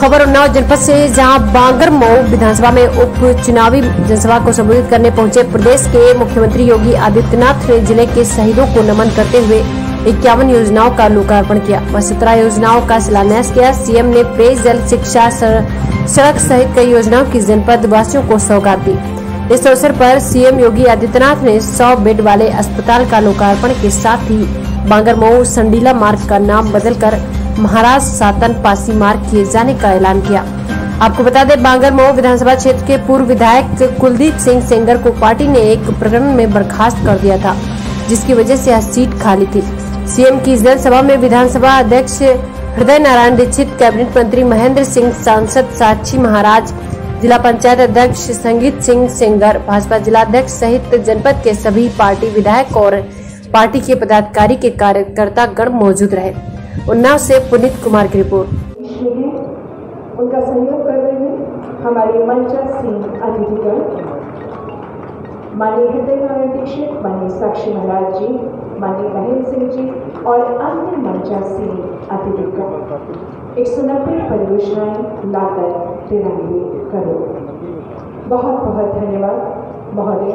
खबर उन्नाव जनपद से, जहाँ बांगर मऊ विधानसभा में उप चुनावी जनसभा को संबोधित करने पहुँचे प्रदेश के मुख्यमंत्री योगी आदित्यनाथ ने ज़िले के शहीदों को नमन करते हुए इक्यावन योजनाओं का लोकार्पण किया। व सत्रह योजनाओं का शिलान्यास किया। सीएम ने पेयजल शिक्षा सड़क सहित कई योजनाओं की जनपद वासियों को सौगात दी। इस अवसर पर सीएम योगी आदित्यनाथ ने 100 बेड वाले अस्पताल का लोकार्पण के साथ ही बांगर मऊ संडीला मार्ग का नाम बदलकर महाराज सातन पासी मार्ग किए जाने का ऐलान किया। आपको बता दें, बांगर मऊ विधानसभा क्षेत्र के पूर्व विधायक कुलदीप सिंह सेंगर को पार्टी ने एक प्रकरण में बर्खास्त कर दिया था, जिसकी वजह से यह सीट खाली थी। सीएम की इस जनसभा में विधानसभा अध्यक्ष हृदय नारायण दीक्षित, कैबिनेट मंत्री महेंद्र सिंह, सांसद साक्षी महाराज, जिला पंचायत अध्यक्ष संगीत सिंह सेंगर, भाजपा जिला अध्यक्ष सहित जनपद के सभी पार्टी विधायक और पार्टी के पदाधिकारी के कार्यकर्ता गण मौजूद रहे। उन्नाव से पुनीत कुमार की रिपोर्ट। उनका सहयोग कर रहे हैं हमारे मंचा सिंह अतिथिगण माननीय हृदय नारायण दीक्षित, माननीय साक्षी महाराज जी, माननीय महेंद्र सिंह जी और अन्य मंचा सिंह अतिथिगण एक सौ नब्बे परियोजनाएँ लाकर तिरानवे करोड़ बहुत बहुत धन्यवाद। महोदय